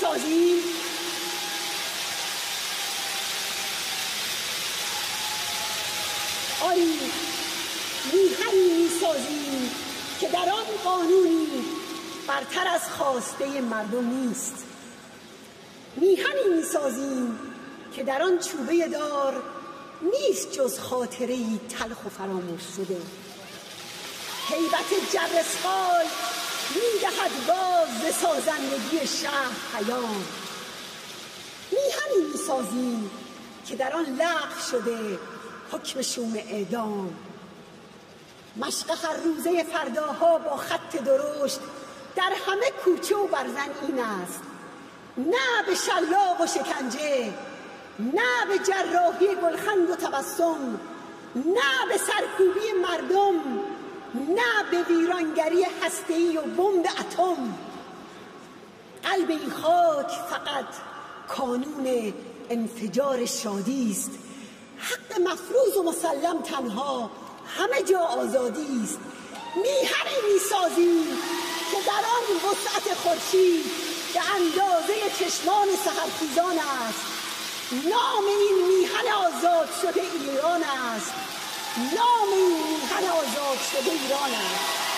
می‌سازیم آری میهنی می‌سازیم که در آن قانونی برتر از خواسته مردم نیست. میهنی می‌سازیم که در آن چوبه دار نیست جز خاطره تلخ و فراموش شده. حیبت جرسخال می‌دهد باز سازندگی شهر پیام. میهنی می‌سازیم که در آن لغو شده حکم شوم اعدام. مشق هر روزه فرداها با خط درشت در همه کوچه و برزن این است. نه به شلاق و شکنجه نه به جراحی گلخند و تبسم نه به سرکوبی مردم نه به ویرانگری هسته‌ای و بمب اتم. قلب این خاک فقط کانون انفجار شادی است. حق مفروض و مسلم تنها همه جا آزادی است. میهنی می‌سازیم که در آن وسعت خورشید به اندازه چشمان سحرخیزان است. نام این میهن آزاد شده ایران است. نام این میهن آزاد شده ایران است